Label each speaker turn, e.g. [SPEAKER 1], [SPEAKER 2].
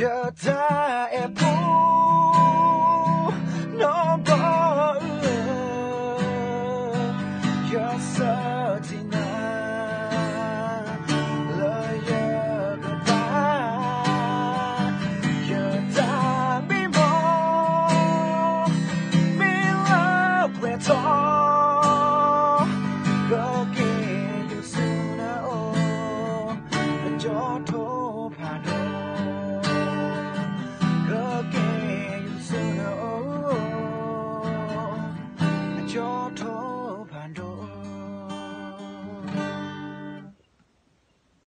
[SPEAKER 1] やたえぽのぼうやさじな your toes.